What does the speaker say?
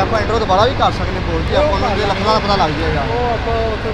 ਆਪਾਂ ਇੰਟਰੋ ਦੁਬਾਰਾ ਵੀ ਕਰ ਸਕਦੇ ਬੋਲ ਕੇ ਆਪਾਂ ਨੂੰ ਜੇ ਲੱਖਾਂ ਦਾ ਪਤਾ ਲੱਗ ਜਾਏਗਾ। ਉਹ ਆਪਾਂ ਉੱਥੇ